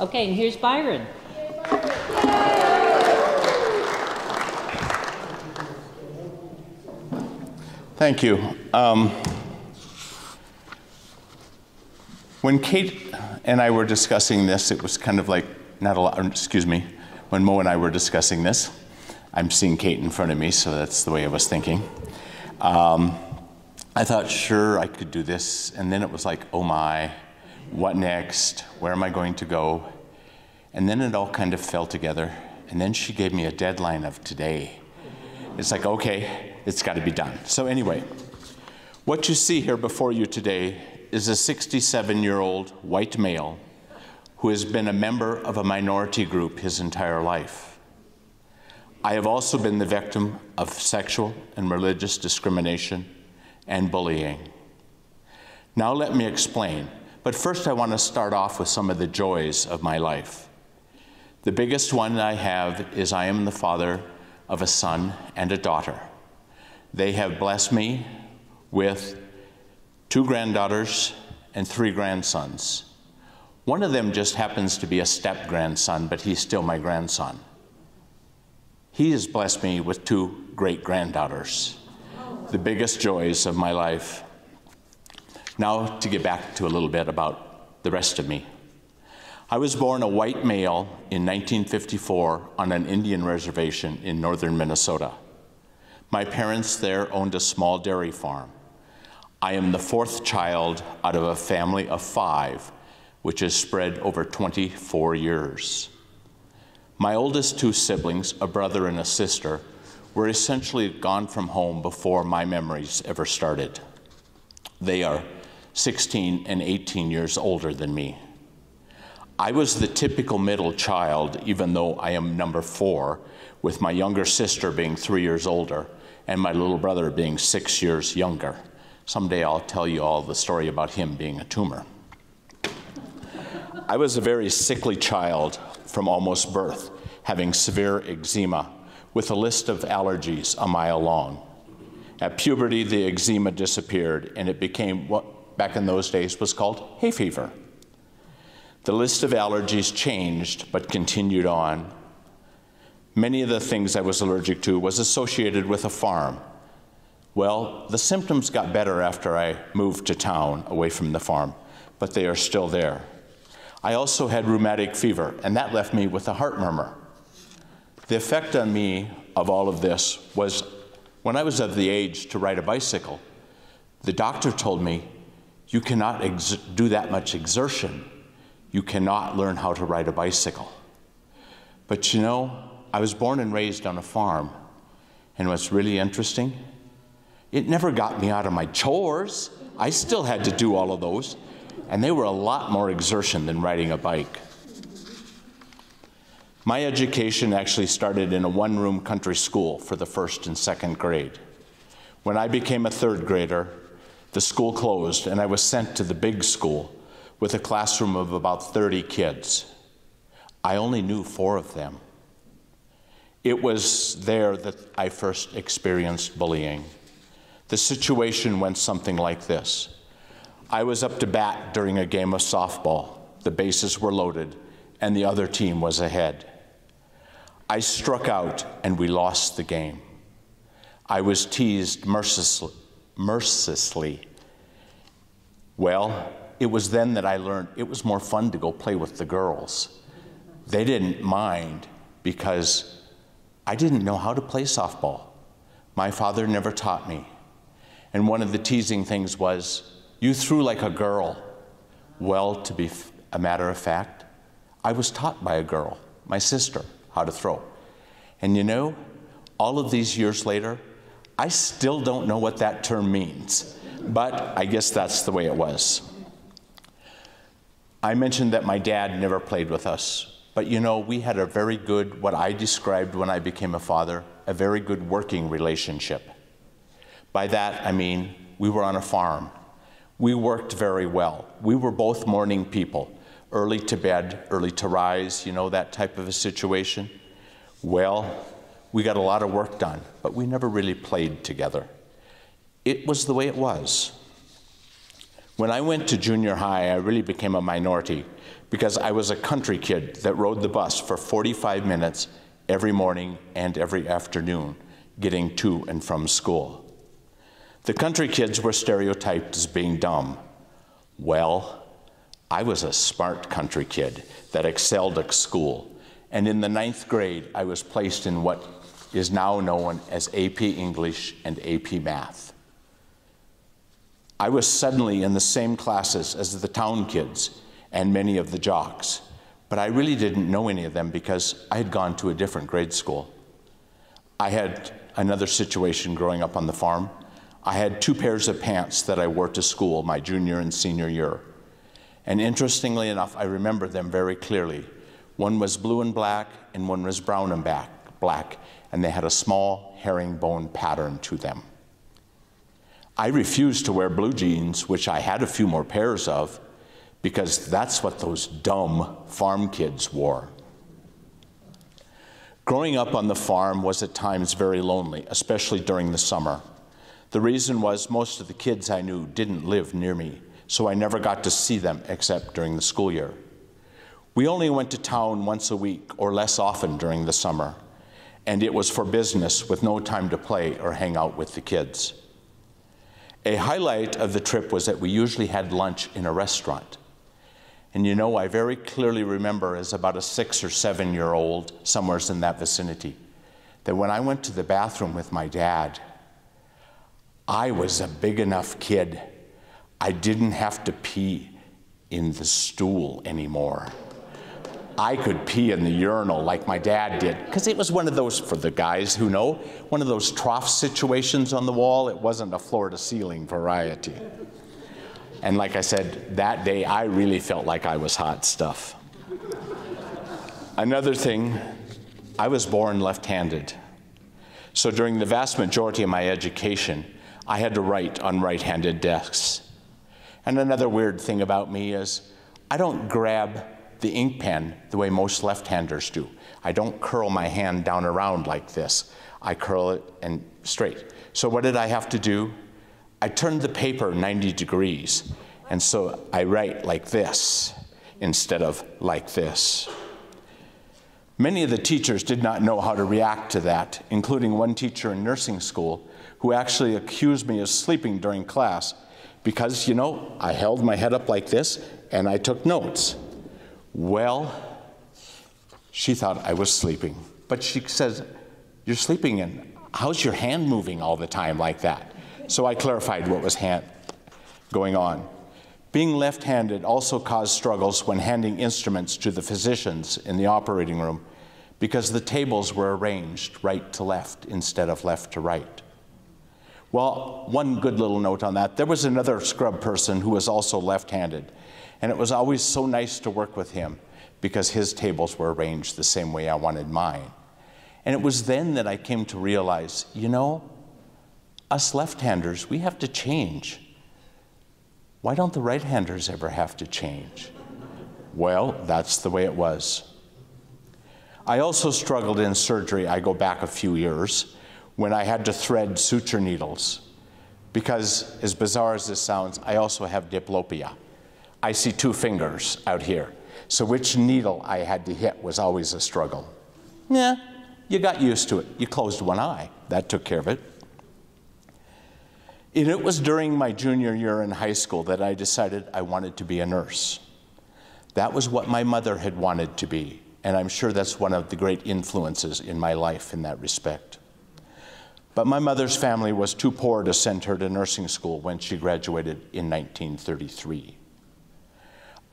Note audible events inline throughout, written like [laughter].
Okay, and here's Byron. Thank you. Um, when Kate and I were discussing this, it was kind of like, not a lot, excuse me, when Mo and I were discussing this, I'm seeing Kate in front of me, so that's the way I was thinking. Um, I thought, sure, I could do this. And then it was like, oh my, what next? Where am I going to go? And then it all kind of fell together. And then she gave me a deadline of today. It's like, okay, it's got to be done. So, anyway, what you see here before you today is a 67 year old white male who has been a member of a minority group his entire life. I have also been the victim of sexual and religious discrimination and bullying. Now, let me explain. But first, I want to start off with some of the joys of my life. The biggest one I have is I am the father of a son and a daughter. They have blessed me with two granddaughters and three grandsons. One of them just happens to be a step grandson, but he's still my grandson. He has blessed me with two great granddaughters the biggest joys of my life. Now, to get back to a little bit about the rest of me. I was born a white male in 1954 on an Indian reservation in northern Minnesota. My parents there owned a small dairy farm. I am the fourth child out of a family of five, which is spread over 24 years. My oldest two siblings, a brother and a sister, were essentially gone from home before my memories ever started. They are 16 and 18 years older than me. I was the typical middle child, even though I am number four, with my younger sister being three years older and my little brother being six years younger. Someday I'll tell you all the story about him being a tumor. I was a very sickly child from almost birth, having severe eczema with a list of allergies a mile long. At puberty, the eczema disappeared and it became what back in those days was called hay fever. The list of allergies changed but continued on. Many of the things I was allergic to was associated with a farm. Well, the symptoms got better after I moved to town away from the farm, but they are still there. I also had rheumatic fever, and that left me with a heart murmur. The effect on me of all of this was when I was of the age to ride a bicycle, the doctor told me, You cannot do that much exertion. You cannot learn how to ride a bicycle. But you know, I was born and raised on a farm. And what's really interesting, it never got me out of my chores. I still had to do all of those. And they were a lot more exertion than riding a bike. My education actually started in a one room country school for the first and second grade. When I became a third grader, the school closed and I was sent to the big school with a classroom of about 30 kids. I only knew four of them. It was there that I first experienced bullying. The situation went something like this I was up to bat during a game of softball. The bases were loaded, and the other team was ahead. I struck out and we lost the game. I was teased mercilessly. Mercilessly. Well, it was then that I learned it was more fun to go play with the girls. They didn't mind because I didn't know how to play softball. My father never taught me. And one of the teasing things was, You threw like a girl. Well, to be a matter of fact, I was taught by a girl, my sister how to throw. And you know, all of these years later, I still don't know what that term means, but I guess that's the way it was. I mentioned that my dad never played with us, but you know, we had a very good, what I described when I became a father, a very good working relationship. By that, I mean we were on a farm. We worked very well. We were both morning people early to bed, early to rise, you know, that type of a situation. Well, we got a lot of work done, but we never really played together. It was the way it was. When I went to junior high, I really became a minority because I was a country kid that rode the bus for 45 minutes every morning and every afternoon, getting to and from school. The country kids were stereotyped as being dumb. Well, I was a smart country kid that excelled at school, and in the ninth grade, I was placed in what is now known as AP English and AP Math. I was suddenly in the same classes as the town kids and many of the jocks, but I really didn't know any of them because I had gone to a different grade school. I had another situation growing up on the farm. I had two pairs of pants that I wore to school my junior and senior year. And interestingly enough, I remember them very clearly. One was blue and black, and one was brown and black, and they had a small herringbone pattern to them. I refused to wear blue jeans, which I had a few more pairs of, because that's what those dumb farm kids wore. Growing up on the farm was at times very lonely, especially during the summer. The reason was most of the kids I knew didn't live near me, so I never got to see them except during the school year. We only went to town once a week or less often during the summer, and it was for business with no time to play or hang out with the kids. A highlight of the trip was that we usually had lunch in a restaurant. And you know, I very clearly remember as about a six or seven year old, somewhere in that vicinity, that when I went to the bathroom with my dad, I was a big enough kid. I didn't have to pee in the stool anymore. I could pee in the urinal like my dad did, because it was one of those, for the guys who know, one of those trough situations on the wall. It wasn't a floor to ceiling variety. And like I said, that day I really felt like I was hot stuff. Another thing, I was born left handed. So during the vast majority of my education, I had to write on right handed desks. And another weird thing about me is I don't grab the ink pen the way most left-handers do. I don't curl my hand down around like this. I curl it and straight. So what did I have to do? I turned the paper 90 degrees. And so I write like this instead of like this. Many of the teachers did not know how to react to that, including one teacher in nursing school who actually accused me of sleeping during class because, you know, I held my head up like this and I took notes. Well, she thought I was sleeping. But she says, You're sleeping, and how's your hand moving all the time like that? So I clarified what was hand going on. Being left handed also caused struggles when handing instruments to the physicians in the operating room because the tables were arranged right to left instead of left to right. Well, one good little note on that there was another scrub person who was also left handed. And it was always so nice to work with him because his tables were arranged the same way I wanted mine. And it was then that I came to realize you know, us left handers, we have to change. Why don't the right handers ever have to change? Well, that's the way it was. I also struggled in surgery, I go back a few years, when I had to thread suture needles. Because, as bizarre as this sounds, I also have diplopia. I see two fingers out here. So which needle I had to hit was always a struggle. Yeah, you got used to it. You closed one eye. That took care of it. And it was during my junior year in high school that I decided I wanted to be a nurse. That was what my mother had wanted to be, and I'm sure that's one of the great influences in my life in that respect. But my mother's family was too poor to send her to nursing school when she graduated in 1933.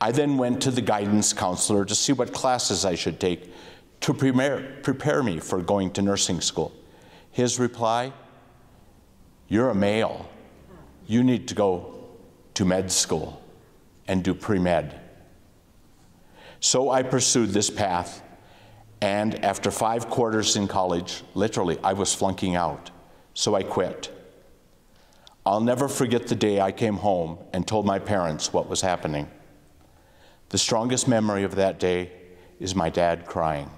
I then went to the guidance counselor to see what classes I should take to prepare, prepare me for going to nursing school. His reply You're a male. You need to go to med school and do pre med. So I pursued this path, and after five quarters in college, literally, I was flunking out. So I quit. I'll never forget the day I came home and told my parents what was happening. The strongest memory of that day is my dad crying.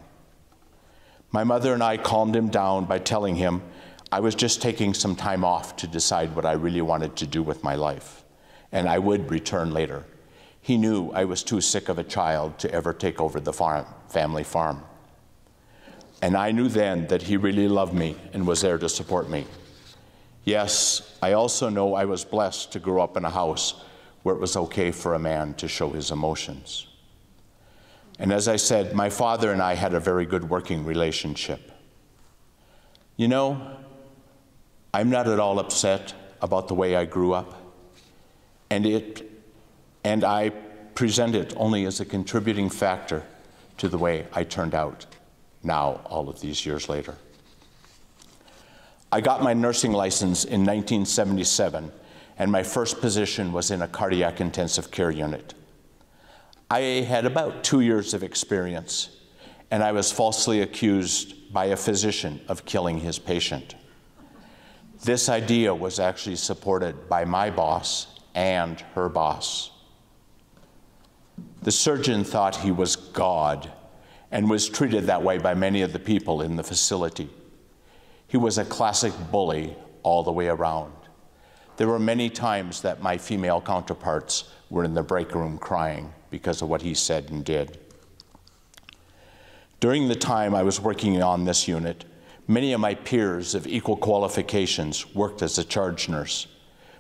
My mother and I calmed him down by telling him I was just taking some time off to decide what I really wanted to do with my life. and I would return later. He knew I was too sick of a child to ever take over the farm, family farm. And I knew then that he really loved me and was there to support me. Yes, I also know I was blessed to grow up in a house where it was okay for a man to show his emotions. And as I said, my father and I had a very good working relationship. You know, I'm not at all upset about the way I grew up, and it and I present it only as a contributing factor to the way I turned out now, all of these years later. I got my nursing license in 1977, and my first position was in a cardiac intensive care unit. I had about two years of experience, and I was falsely accused by a physician of killing his patient. This idea was actually supported by my boss and her boss. The surgeon thought he was God and was treated that way by many of the people in the facility. He was a classic bully all the way around. There were many times that my female counterparts were in the break room crying because of what he said and did. During the time I was working on this unit, many of my peers of equal qualifications worked as a charge nurse,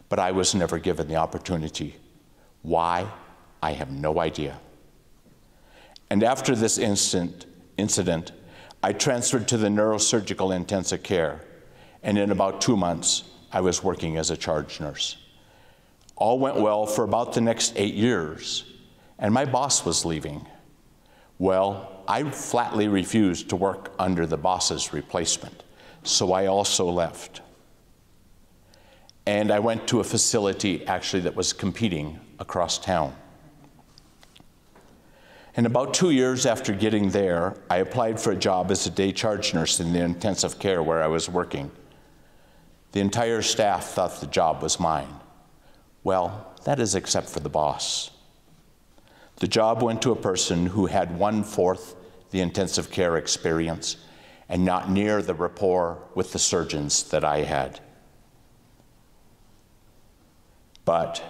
but I was never given the opportunity. Why? I have no idea. And after this incident, incident, I transferred to the neurosurgical intensive care, and in about two months, I was working as a charge nurse. All went well for about the next eight years, and my boss was leaving. Well, I flatly refused to work under the boss's replacement, so I also left. And I went to a facility actually that was competing across town. And about two years after getting there, I applied for a job as a day charge nurse in the intensive care where I was working. The entire staff thought the job was mine. Well, that is except for the boss. The job went to a person who had one fourth the intensive care experience and not near the rapport with the surgeons that I had. But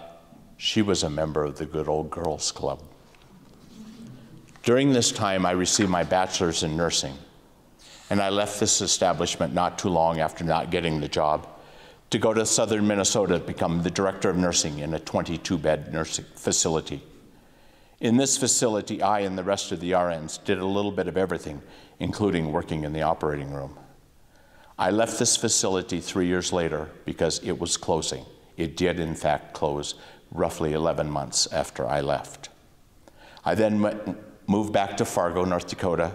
she was a member of the good old girls club. During this time, I received my bachelor's in nursing, and I left this establishment not too long after not getting the job to go to southern Minnesota to become the director of nursing in a 22 bed nursing facility. In this facility, I and the rest of the RNs did a little bit of everything, including working in the operating room. I left this facility three years later because it was closing. It did, in fact, close roughly 11 months after I left. I then went, moved back to Fargo, North Dakota,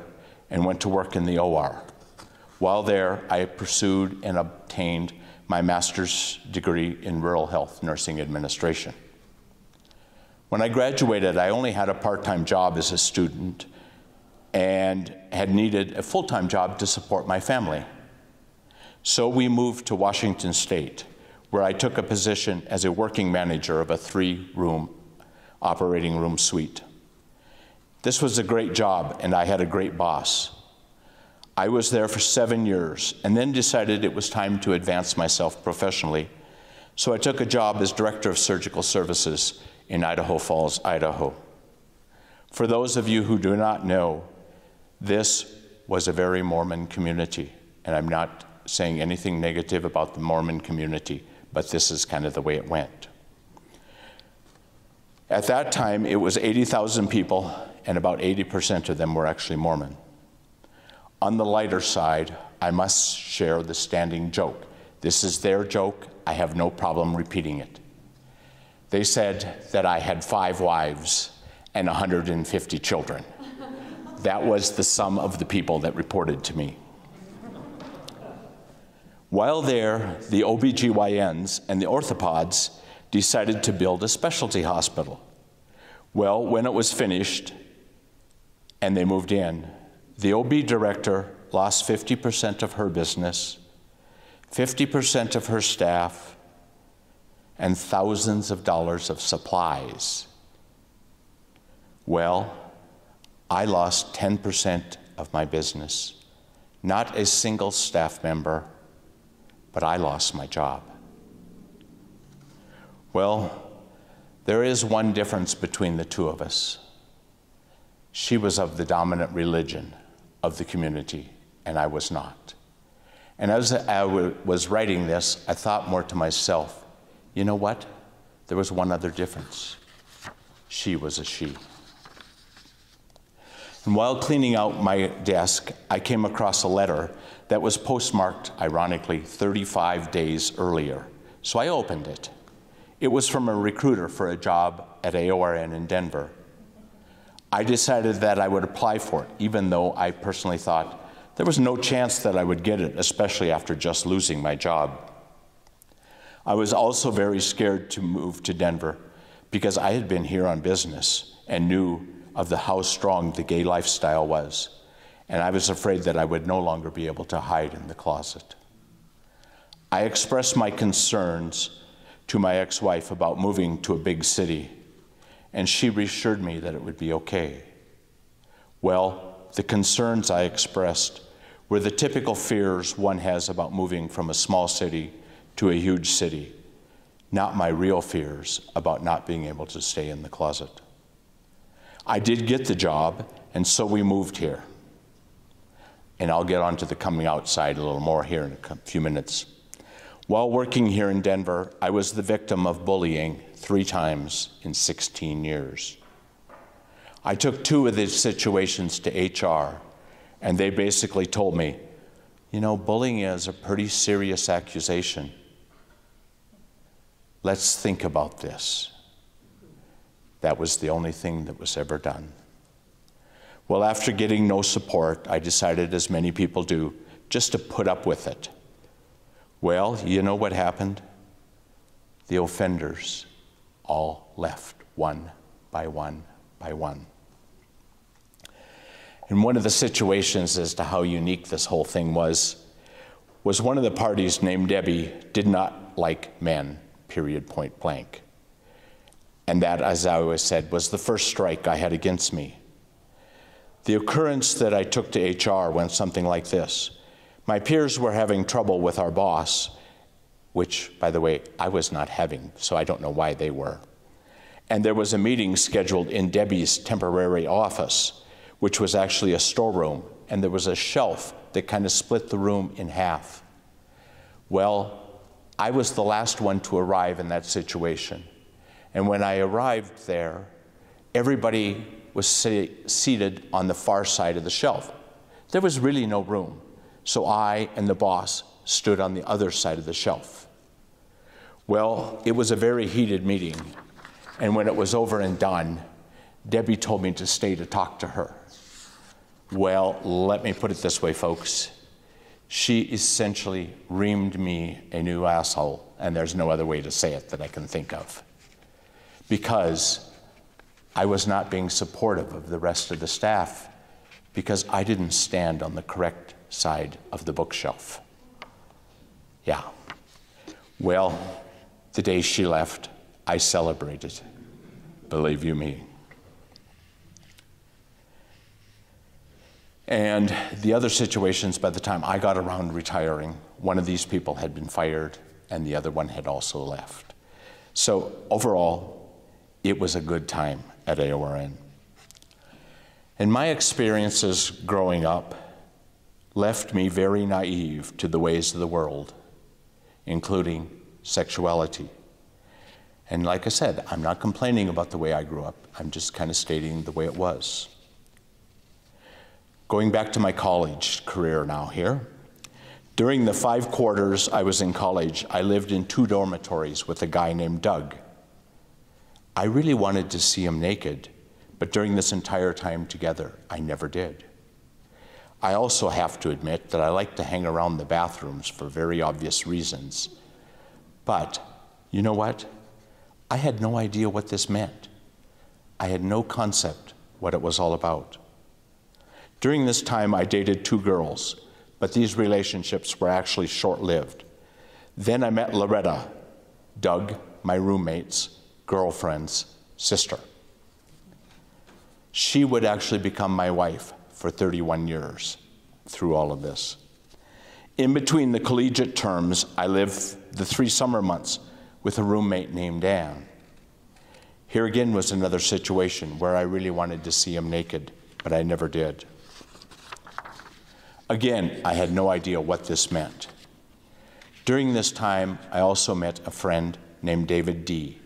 and went to work in the OR. While there, I pursued and obtained my master's degree in rural health nursing administration. When I graduated, I only had a part time job as a student and had needed a full time job to support my family. So we moved to Washington State, where I took a position as a working manager of a three room operating room suite. This was a great job, and I had a great boss. I was there for seven years and then decided it was time to advance myself professionally. So I took a job as Director of Surgical Services in Idaho Falls, Idaho. For those of you who do not know, this was a very Mormon community, and I'm not saying anything negative about the Mormon community, but this is kind of the way it went. At that time, it was 80,000 people, and about 80% of them were actually Mormon. On the lighter side, I must share the standing joke. This is their joke. I have no problem repeating it. They said that I had five wives and 150 children. That was the sum of the people that reported to me. While there, the OBGYNs and the orthopods decided to build a specialty hospital. Well, when it was finished and they moved in, the OB director lost 50% of her business, 50% of her staff, and thousands of dollars of supplies. Well, I lost 10% of my business. Not a single staff member, but I lost my job. Well, There is one difference between the two of us. She was of the dominant religion of the community, and I was not. And as I was writing this, I thought more to myself, you know what? There was one other difference. She was a she. And while cleaning out my desk, I came across a letter that was postmarked, ironically, 35 days earlier. So I opened it. It was from a recruiter for a job at AORN in Denver. I decided that I would apply for it, even though I personally thought there was no chance that I would get it, especially after just losing my job. I was also very scared to move to Denver because I had been here on business and knew of the how strong the gay lifestyle was, and I was afraid that I would no longer be able to hide in the closet. I expressed my concerns to my ex wife about moving to a big city, and she reassured me that it would be okay. Well, the concerns I expressed were the typical fears one has about moving from a small city to a huge city, not my real fears about not being able to stay in the closet. I did get the job, and so we moved here. And I'll get on to the coming outside a little more here in a few minutes. While working here in Denver, I was the victim of bullying three times in 16 years. I took two of these situations to HR and they basically told me, you know, bullying is a pretty serious accusation. Let's think about this. That was the only thing that was ever done. Well, after getting no support, I decided, as many people do, just to put up with it. Well, you know what happened? The offenders all left one by one by one. And one of the situations as to how unique this whole thing was was one of the parties named Debbie did not like men, period, point blank. And that, as I always said, was the first strike I had against me. The occurrence that I took to HR went something like this My peers were having trouble with our boss, which, by the way, I was not having, so I don't know why they were. And there was a meeting scheduled in Debbie's temporary office which was actually a storeroom, and there was a shelf that kind of split the room in half. Well, I was the last one to arrive in that situation. And when I arrived there, everybody was seated on the far side of the shelf. There was really no room. So I and the boss stood on the other side of the shelf. Well, it was a very heated meeting. And when it was over and done, Debbie told me to stay to talk to her. Well, let me put it this way, folks. She essentially reamed me a new asshole, and there's no other way to say it that I can think of. Because I was not being supportive of the rest of the staff because I didn't stand on the correct side of the bookshelf. Yeah. Well, the day she left, I celebrated. Believe you me. And the other situations, by the time I got around retiring, one of these people had been fired and the other one had also left. So overall, it was a good time at AORN. And my experiences growing up left me very naive to the ways of the world, including sexuality. And like I said, I'm not complaining about the way I grew up, I'm just kind of stating the way it was. Going back to my college career now here. During the five quarters I was in college, I lived in two dormitories with a guy named Doug. I really wanted to see him naked, but during this entire time together, I never did. I also have to admit that I like to hang around the bathrooms for very obvious reasons. But you know what? I had no idea what this meant. I had no concept what it was all about. During this time, I dated two girls, but these relationships were actually short lived. Then I met Loretta, Doug, my roommate's girlfriend's sister. She would actually become my wife for 31 years through all of this. In between the collegiate terms, I lived the three summer months with a roommate named Anne. Here again was another situation where I really wanted to see him naked, but I never did. Again, I had no idea what this meant. During this time, I also met a friend named David D.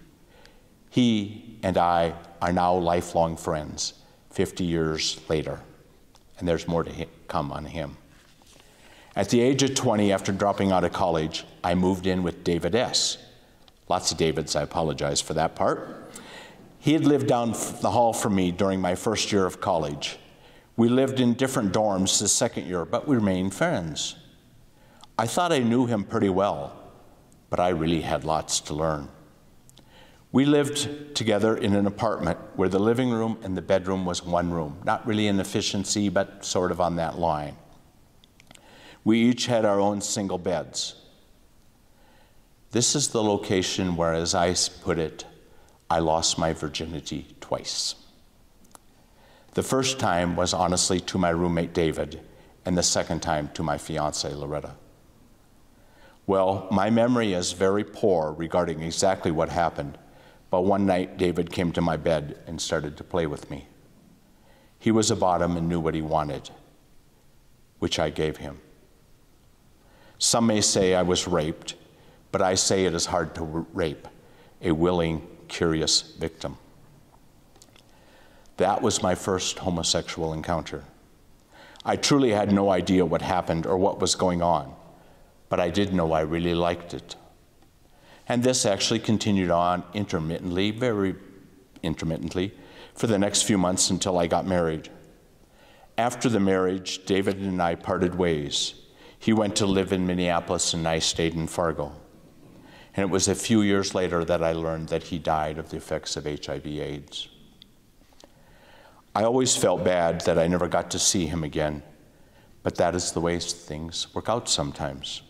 He and I are now lifelong friends, 50 years later, and there's more to come on him. At the age of 20, after dropping out of college, I moved in with David S. Lots of Davids, I apologize for that part. He had lived down the hall from me during my first year of college. We lived in different dorms the second year, but we remained friends. I thought I knew him pretty well, but I really had lots to learn. We lived together in an apartment where the living room and the bedroom was one room, not really in efficiency, but sort of on that line. We each had our own single beds. This is the location where, as I put it, I lost my virginity twice. The first time was honestly to my roommate David, and the second time to my fiancee Loretta. Well, my memory is very poor regarding exactly what happened, but one night David came to my bed and started to play with me. He was a bottom and knew what he wanted, which I gave him. Some may say I was raped, but I say it is hard to rape a willing, curious victim. That was my first homosexual encounter. I truly had no idea what happened or what was going on, but I did know I really liked it. And this actually continued on intermittently, very intermittently, for the next few months until I got married. After the marriage, David and I parted ways. He went to live in Minneapolis and I stayed in Fargo. And it was a few years later that I learned that he died of the effects of HIV/AIDS. I always felt bad that I never got to see him again, but that is the way things work out sometimes.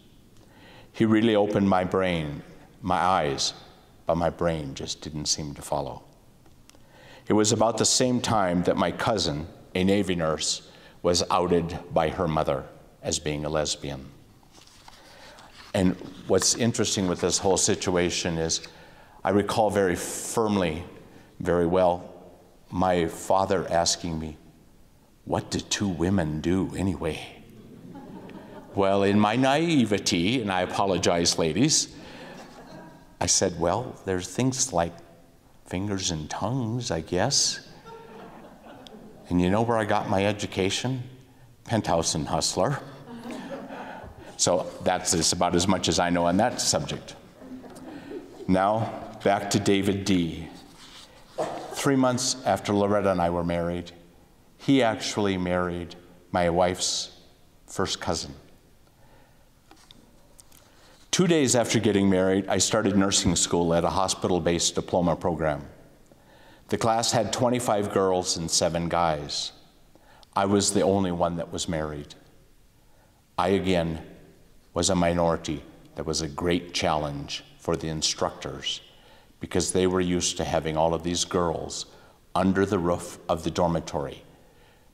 He really opened my brain, my eyes, but my brain just didn't seem to follow. It was about the same time that my cousin, a Navy nurse, was outed by her mother as being a lesbian. And what's interesting with this whole situation is I recall very firmly, very well, my father asking me, What did two women do anyway? well, in my naivety, and I apologize, ladies, I said, Well, there's things like fingers and tongues, I guess. And you know where I got my education? Penthouse and Hustler. So that's about as much as I know on that subject. Now, back to David D three months after Loretta and I were married, he actually married my wife's first cousin. Two days after getting married, I started nursing school at a hospital based diploma program. The class had 25 girls and seven guys. I was the only one that was married. I again was a minority that was a great challenge for the instructors because they were used to having all of these girls under the roof of the dormitory.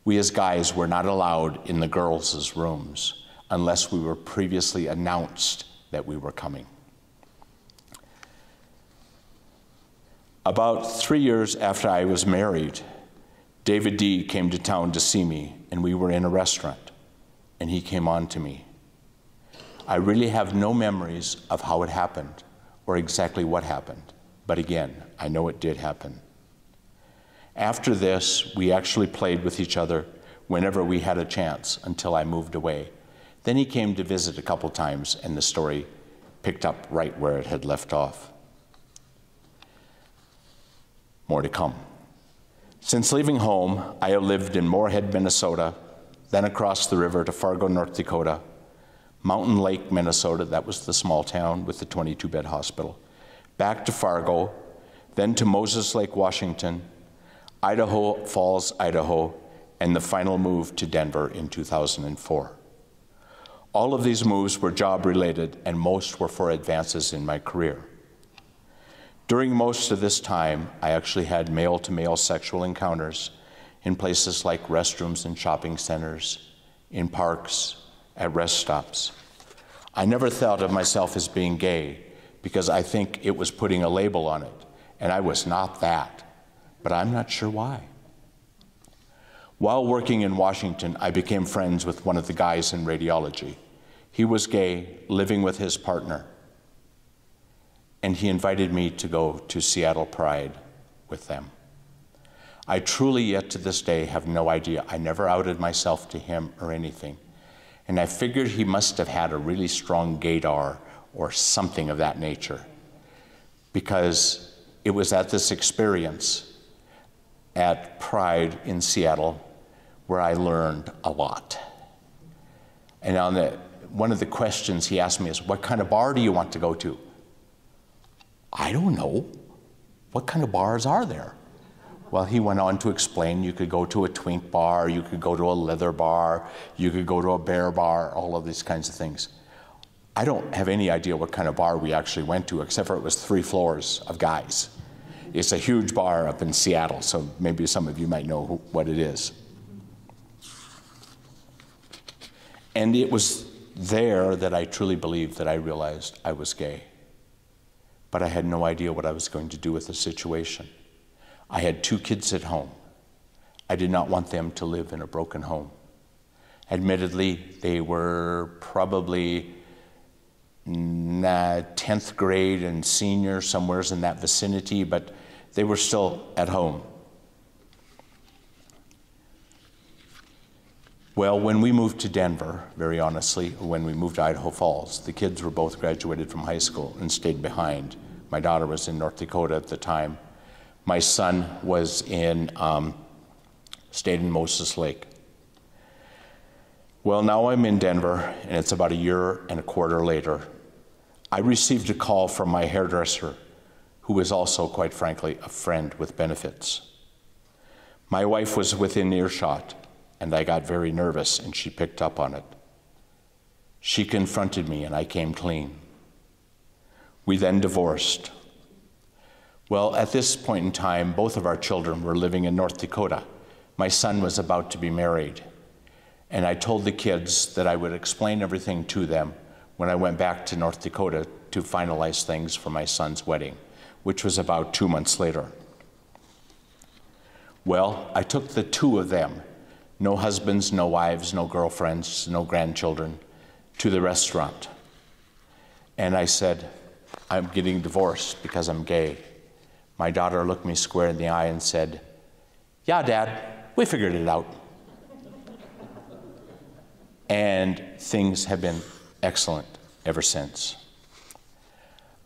We as guys were not allowed in the girls' rooms unless we were previously announced that we were coming. About three years after I was married, David D came to town to see me, and we were in a restaurant, and he came on to me. I really have no memories of how it happened or exactly what happened. But again, I know it did happen. After this, we actually played with each other whenever we had a chance until I moved away. Then he came to visit a couple times, and the story picked up right where it had left off. More to come. Since leaving home, I have lived in Moorhead, Minnesota, then across the river to Fargo, North Dakota, Mountain Lake, Minnesota, that was the small town with the 22 bed hospital, back to Fargo, then to Moses Lake, Washington, Idaho Falls, Idaho, and the final move to Denver in 2004. All of these moves were job related, and most were for advances in my career. During most of this time, I actually had male to male sexual encounters in places like restrooms and shopping centers, in parks, at rest stops. I never thought of myself as being gay because I think it was putting a label on it, And I was not that, but I'm not sure why. While working in Washington, I became friends with one of the guys in radiology. He was gay, living with his partner. And he invited me to go to Seattle Pride with them. I truly, yet to this day, have no idea. I never outed myself to him or anything. And I figured he must have had a really strong gaydar or something of that nature. Because it was at this experience at Pride in Seattle where I learned a lot. And on the, one of the questions he asked me is, What kind of bar do you want to go to? I don't know. What kind of bars are there? Well, he went on to explain you could go to a twink bar, you could go to a leather bar, you could go to a bear bar, all of these kinds of things. I don't have any idea what kind of bar we actually went to, except for it was three floors of guys. It's a huge bar up in Seattle, so maybe some of you might know what it is. And it was there that I truly believed that I realized I was gay. But I had no idea what I was going to do with the situation. I had two kids at home. I did not want them to live in a broken home. Admittedly, they were probably 10th grade and senior, somewheres in that vicinity, but they were still at home. Well, when we moved to Denver, very honestly, when we moved to Idaho Falls, the kids were both graduated from high school and stayed behind. My daughter was in North Dakota at the time. My son was in, um, stayed in Moses Lake. Well, now I'm in Denver, and it's about a year and a quarter later. I received a call from my hairdresser, who was also, quite frankly, a friend with benefits. My wife was within earshot and I got very nervous, and she picked up on it. She confronted me, and I came clean. We then divorced. Well, at this point in time, both of our children were living in North Dakota. My son was about to be married. And I told the kids that I would explain everything to them when I went back to North Dakota to finalize things for my son's wedding, which was about two months later. Well, I took the two of them no husbands, no wives, no girlfriends, no grandchildren, to the restaurant. And I said, I'm getting divorced because I'm gay. My daughter looked me square in the eye and said, Yeah, Dad, we figured it out. and things have been excellent ever since.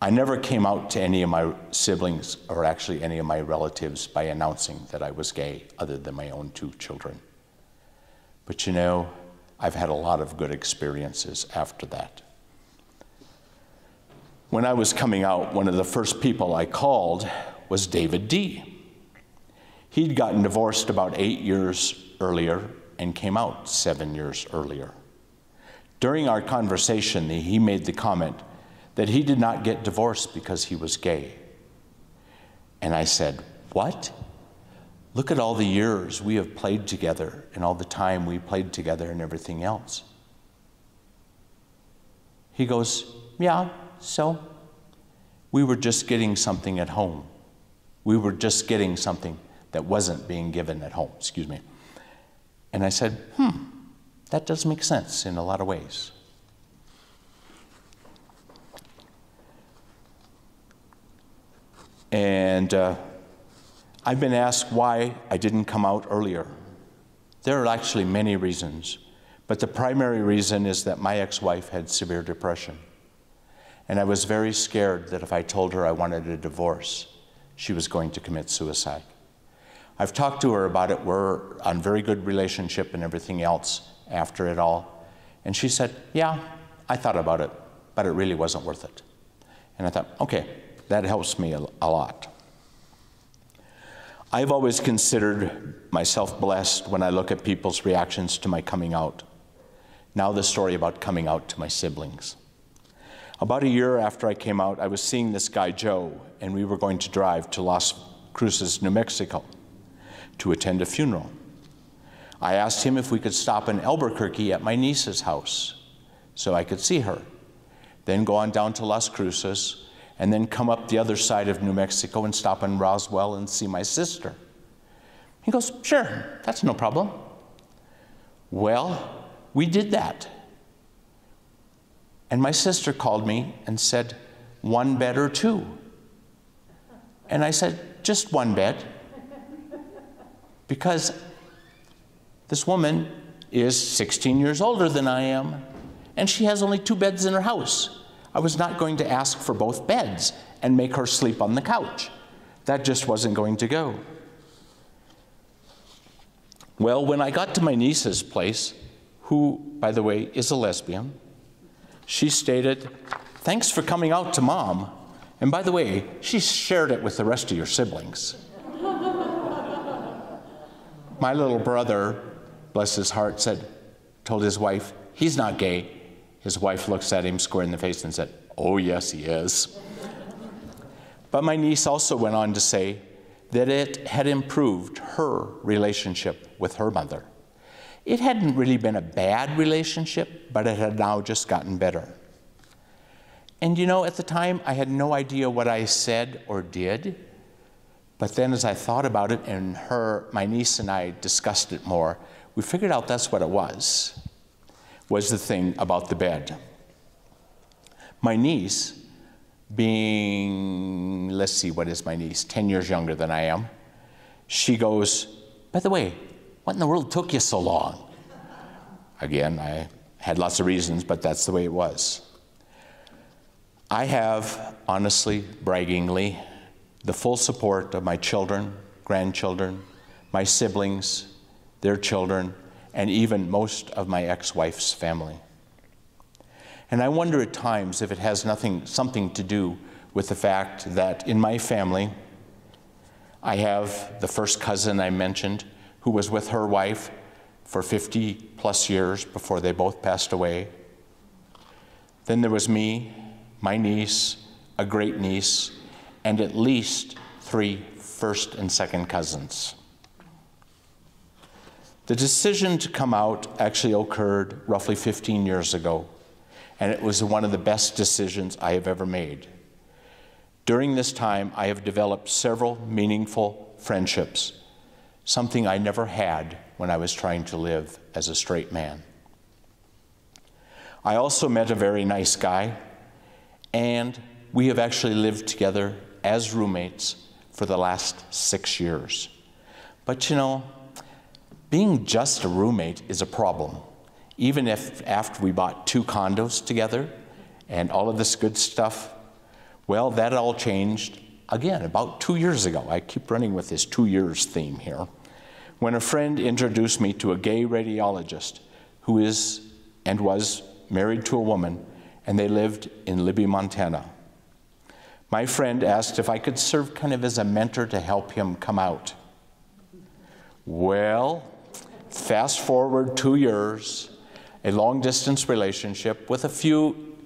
I never came out to any of my siblings or actually any of my relatives by announcing that I was gay, other than my own two children. But you know, I've had a lot of good experiences after that. When I was coming out, one of the first people I called was David D. He'd gotten divorced about eight years earlier and came out seven years earlier. During our conversation, he made the comment that he did not get divorced because he was gay. And I said, What? Look at all the years we have played together and all the time we played together and everything else. He goes, Yeah, so we were just getting something at home. We were just getting something that wasn't being given at home, excuse me. And I said, Hmm, that does make sense in a lot of ways. And uh, I've been asked why I didn't come out earlier. There are actually many reasons, but the primary reason is that my ex wife had severe depression. And I was very scared that if I told her I wanted a divorce, she was going to commit suicide. I've talked to her about it. We're on very good relationship and everything else after it all. And she said, Yeah, I thought about it, but it really wasn't worth it. And I thought, okay, that helps me a, a lot. I've always considered myself blessed when I look at people's reactions to my coming out. Now, the story about coming out to my siblings. About a year after I came out, I was seeing this guy, Joe, and we were going to drive to Las Cruces, New Mexico, to attend a funeral. I asked him if we could stop in Albuquerque at my niece's house so I could see her, then go on down to Las Cruces, and then come up the other side of New Mexico and stop in Roswell and see my sister. He goes, Sure, that's no problem. Well, we did that. And my sister called me and said, One bed or two? And I said, Just one bed. Because this woman is 16 years older than I am, and she has only two beds in her house. I was not going to ask for both beds and make her sleep on the couch. That just wasn't going to go. Well, when I got to my niece's place, who, by the way, is a lesbian, she stated, Thanks for coming out to mom. And by the way, she shared it with the rest of your siblings. my little brother, bless his heart, said, told his wife, He's not gay. His wife looks at him square in the face and said, Oh, yes, he is. But my niece also went on to say that it had improved her relationship with her mother. It hadn't really been a bad relationship, but it had now just gotten better. And you know, at the time, I had no idea what I said or did. But then, as I thought about it, and her, my niece and I discussed it more, we figured out that's what it was was the thing about the bed. My niece, being, let's see, what is my niece? 10 years younger than I am. She goes, By the way, what in the world took you so long? Again, I had lots of reasons, but that's the way it was. I have, honestly, braggingly, the full support of my children, grandchildren, my siblings, their children, and even most of my ex wife's family. And I wonder at times if it has nothing, something to do with the fact that in my family, I have the first cousin I mentioned who was with her wife for 50 plus years before they both passed away. Then there was me, my niece, a great niece, and at least three first and second cousins. The decision to come out actually occurred roughly 15 years ago, and it was one of the best decisions I have ever made. During this time, I have developed several meaningful friendships, something I never had when I was trying to live as a straight man. I also met a very nice guy, and we have actually lived together as roommates for the last six years. But you know, being just a roommate is a problem. Even if after we bought two condos together and all of this good stuff, well, that all changed again about two years ago. I keep running with this two years theme here. When a friend introduced me to a gay radiologist who is and was married to a woman, and they lived in Libby, Montana. My friend asked if I could serve kind of as a mentor to help him come out. Well, Fast forward two years, a long distance relationship with a few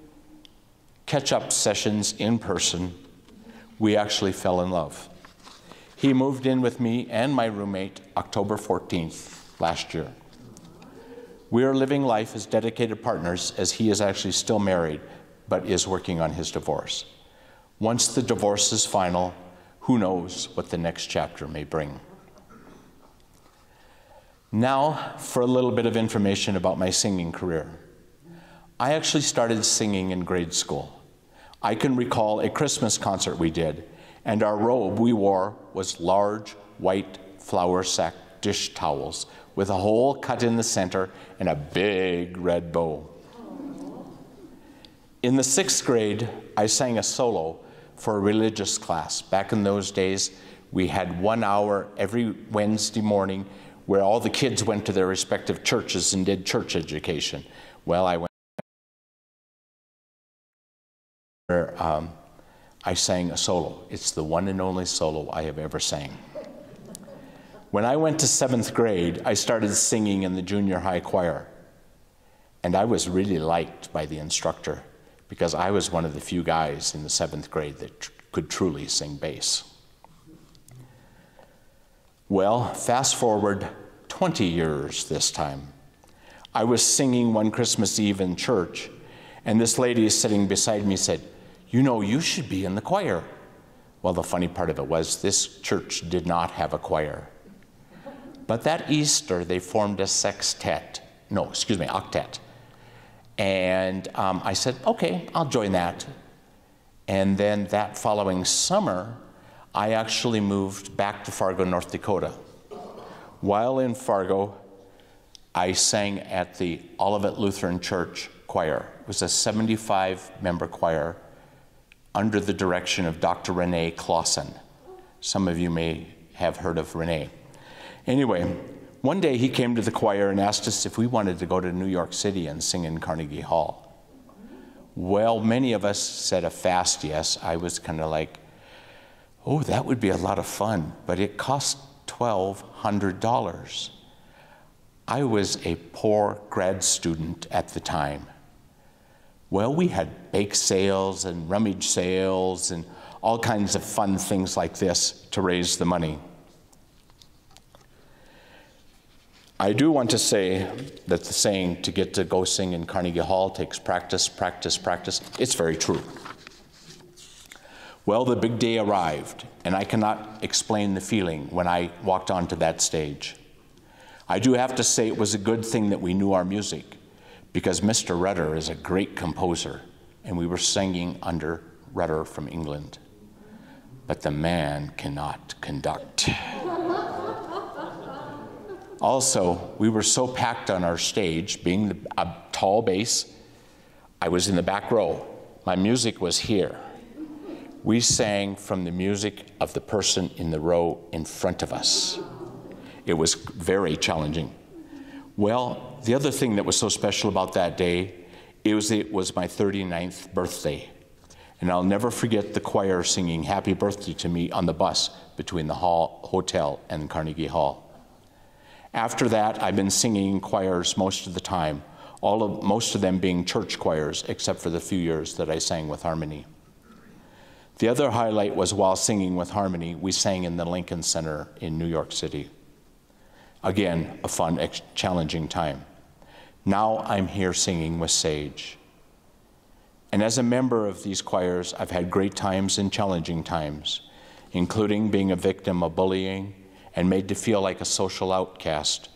catch up sessions in person, we actually fell in love. He moved in with me and my roommate October 14th last year. We are living life as dedicated partners as he is actually still married but is working on his divorce. Once the divorce is final, who knows what the next chapter may bring. Now, for a little bit of information about my singing career. I actually started singing in grade school. I can recall a Christmas concert we did, and our robe we wore was large white flour sack dish towels with a hole cut in the center and a big red bow. In the sixth grade, I sang a solo for a religious class. Back in those days, we had one hour every Wednesday morning where all the kids went to their respective churches and did church education. Well, I went where um, I sang a solo. It's the one and only solo I have ever sang. When I went to seventh grade, I started singing in the junior high choir. And I was really liked by the instructor because I was one of the few guys in the seventh grade that tr- could truly sing bass. Well, fast forward 20 years this time. I was singing one Christmas Eve in church, and this lady sitting beside me said, You know, you should be in the choir. Well, the funny part of it was this church did not have a choir. But that Easter, they formed a sextet. No, excuse me, octet. And um, I said, okay, I'll join that. And then that following summer, I actually moved back to Fargo, North Dakota. While in Fargo, I sang at the Olivet Lutheran Church choir. It was a 75 member choir under the direction of Dr. Renee Clausen. Some of you may have heard of Renee. Anyway, one day he came to the choir and asked us if we wanted to go to New York City and sing in Carnegie Hall. Well, many of us said a fast yes. I was kind of like, oh, that would be a lot of fun, but it cost $1,200. I was a poor grad student at the time. Well, we had bake sales and rummage sales and all kinds of fun things like this to raise the money. I do want to say that the saying to get to go sing in Carnegie Hall takes practice, practice, practice. It's very true. Well, the big day arrived, and I cannot explain the feeling when I walked onto that stage. I do have to say it was a good thing that we knew our music because Mr. Rutter is a great composer, and we were singing under Rutter from England. But the man cannot conduct. [laughs] also, we were so packed on our stage, being a tall bass, I was in the back row. My music was here we sang from the music of the person in the row in front of us. It was very challenging. Well, the other thing that was so special about that day it was it was my 39th birthday. And I'll never forget the choir singing happy birthday to me on the bus between the hall, hotel and Carnegie Hall. After that, I've been singing choirs most of the time, all of, most of them being church choirs, except for the few years that I sang with Harmony. The other highlight was while singing with Harmony, we sang in the Lincoln Center in New York City. Again, a fun, challenging time. Now I'm here singing with Sage. And as a member of these choirs, I've had great times and challenging times, including being a victim of bullying and made to feel like a social outcast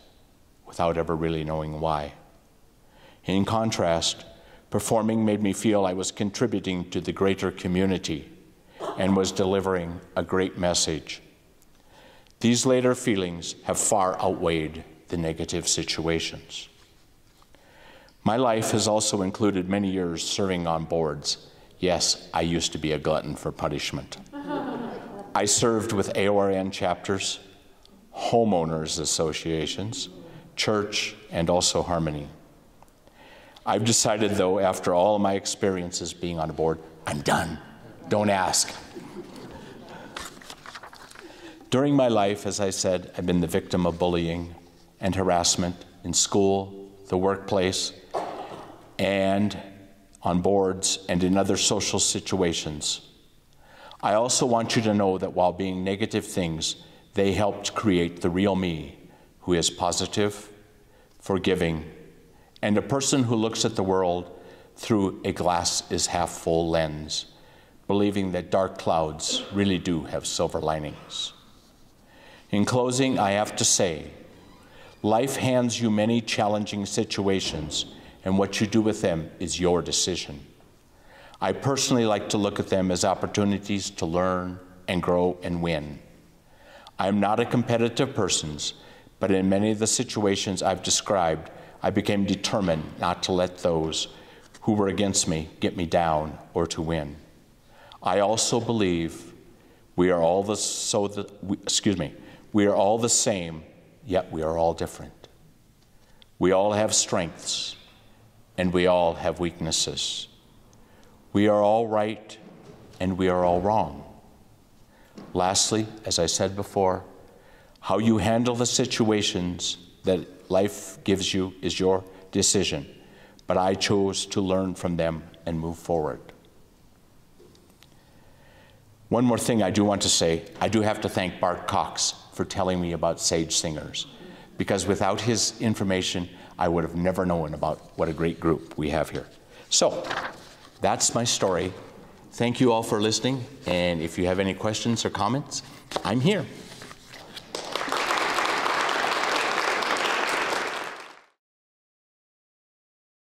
without ever really knowing why. In contrast, performing made me feel I was contributing to the greater community and was delivering a great message. These later feelings have far outweighed the negative situations. My life has also included many years serving on boards. Yes, I used to be a glutton for punishment. [laughs] I served with AORN chapters, homeowners associations, church, and also Harmony. I've decided, though, after all my experiences being on a board, I'm done. Don't ask. During my life, as I said, I've been the victim of bullying and harassment in school, the workplace, and on boards and in other social situations. I also want you to know that while being negative things, they helped create the real me, who is positive, forgiving, and a person who looks at the world through a glass is half full lens believing that dark clouds really do have silver linings. In closing, I have to say, life hands you many challenging situations, and what you do with them is your decision. I personally like to look at them as opportunities to learn and grow and win. I am not a competitive person, but in many of the situations I've described, I became determined not to let those who were against me get me down or to win. I also believe we are all the so that we, excuse me, we are all the same, yet we are all different. We all have strengths and we all have weaknesses. We are all right and we are all wrong. Lastly, as I said before, how you handle the situations that life gives you is your decision, but I chose to learn from them and move forward. One more thing I do want to say I do have to thank Bart Cox for telling me about Sage Singers, because without his information, I would have never known about what a great group we have here. So, that's my story, thank you all for listening, and if you have any questions or comments, I'm here.